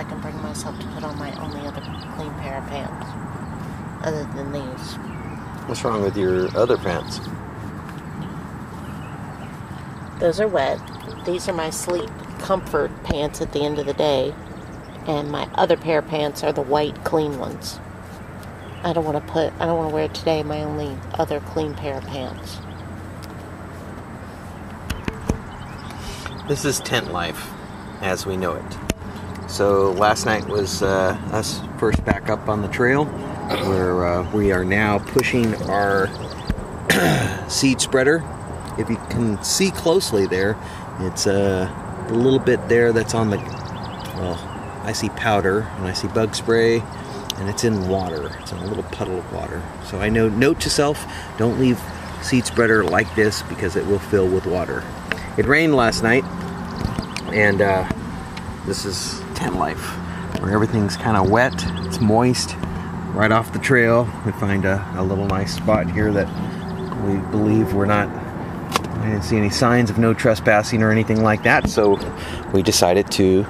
I can bring myself to put on my only other clean pair of pants, other than these. What's wrong with your other pants? Those are wet. These are my sleep comfort pants at the end of the day, and my other pair of pants are the white clean ones. I don't want to put. I don't want to wear today my only other clean pair of pants. This is tent life as we know it. So last night was uh, us first back up on the trail, where uh, we are now pushing our seed spreader. If you can see closely there, it's uh, a little bit there that's on the. Well, I see powder and I see bug spray, and it's in water. It's in a little puddle of water. So I know. Note to self: don't leave seed spreader like this because it will fill with water. It rained last night, and uh, this is tent life, where everything's kind of wet, it's moist. Right off the trail, we find a, a little nice spot here that we believe we're not. I didn't see any signs of no trespassing or anything like that, so we decided to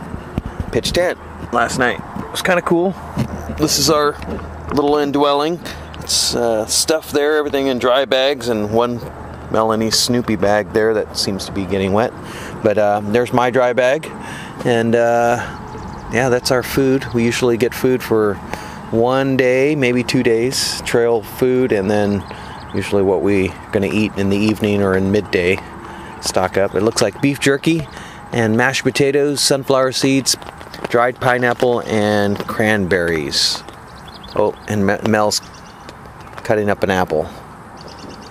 pitch tent last night. It was kind of cool. This is our little indwelling. It's uh, stuff there, everything in dry bags, and one Melanie Snoopy bag there that seems to be getting wet. But uh, there's my dry bag, and uh, yeah, that's our food. We usually get food for one day, maybe two days, trail food, and then usually what we're going to eat in the evening or in midday. Stock up. It looks like beef jerky and mashed potatoes, sunflower seeds, dried pineapple, and cranberries. Oh, and Mel's cutting up an apple.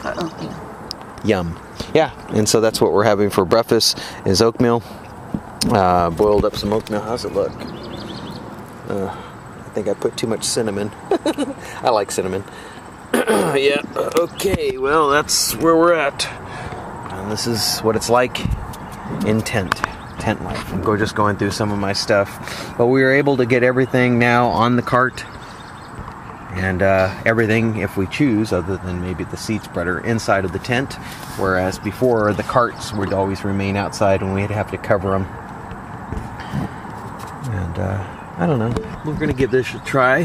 Uh-oh. Yum. Yeah, and so that's what we're having for breakfast is oatmeal. Uh, boiled up some oatmeal. How's it look? Uh, I think I put too much cinnamon. I like cinnamon. yeah. Okay. Well, that's where we're at, and this is what it's like in tent tent life. I'm go just going through some of my stuff, but we were able to get everything now on the cart and uh, everything, if we choose, other than maybe the seat spreader, inside of the tent. Whereas before, the carts would always remain outside and we'd have to cover them. Uh, I don't know. We're gonna give this a try.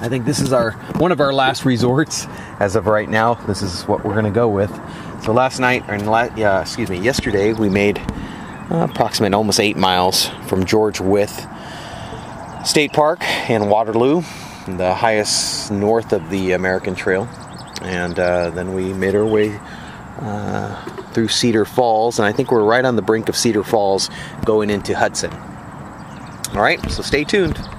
I think this is our one of our last resorts as of right now. This is what we're gonna go with. So last night, or la- yeah, excuse me, yesterday we made uh, approximately almost eight miles from George Wyth State Park in Waterloo the highest north of the American Trail. And uh, then we made our way uh, through Cedar Falls, and I think we're right on the brink of Cedar Falls going into Hudson. All right, so stay tuned.